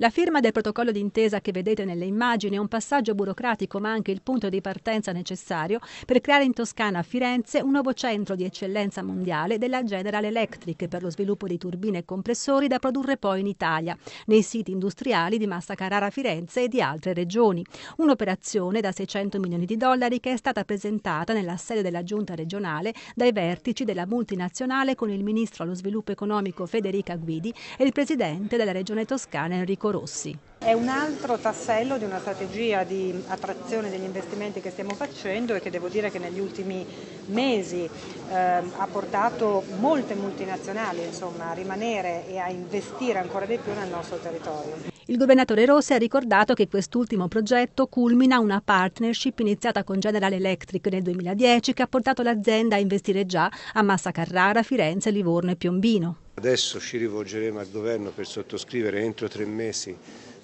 La firma del protocollo d'intesa che vedete nelle immagini è un passaggio burocratico ma anche il punto di partenza necessario per creare in Toscana a Firenze un nuovo centro di eccellenza mondiale della General Electric per lo sviluppo di turbine e compressori da produrre poi in Italia, nei siti industriali di Massa Carrara Firenze e di altre regioni. Un'operazione da 600 milioni di dollari che è stata presentata nella sede della giunta regionale dai vertici della multinazionale con il ministro allo sviluppo economico Federica Guidi e il presidente della regione toscana Enrico Rossi. È un altro tassello di una strategia di attrazione degli investimenti che stiamo facendo e che devo dire che negli ultimi mesi eh, ha portato molte multinazionali insomma, a rimanere e a investire ancora di più nel nostro territorio. Il governatore Rossi ha ricordato che quest'ultimo progetto culmina una partnership iniziata con General Electric nel 2010 che ha portato l'azienda a investire già a Massa Carrara, Firenze, Livorno e Piombino. Adesso ci rivolgeremo al governo per sottoscrivere entro tre mesi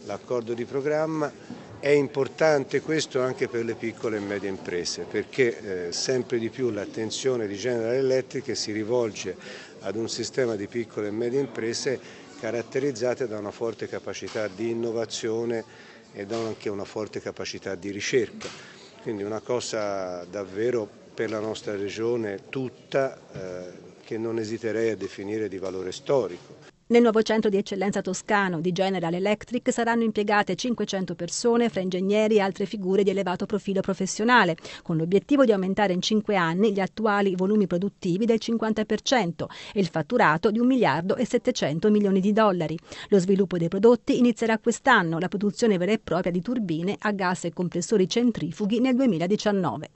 l'accordo di programma. È importante questo anche per le piccole e medie imprese perché eh, sempre di più l'attenzione di General Electric si rivolge ad un sistema di piccole e medie imprese caratterizzate da una forte capacità di innovazione ed anche una forte capacità di ricerca. Quindi una cosa davvero per la nostra regione tutta eh, che non esiterei a definire di valore storico. Nel nuovo centro di eccellenza toscano di General Electric saranno impiegate 500 persone fra ingegneri e altre figure di elevato profilo professionale, con l'obiettivo di aumentare in 5 anni gli attuali volumi produttivi del 50% e il fatturato di 1 miliardo e 700 milioni di dollari. Lo sviluppo dei prodotti inizierà quest'anno, la produzione vera e propria di turbine a gas e compressori centrifughi nel 2019.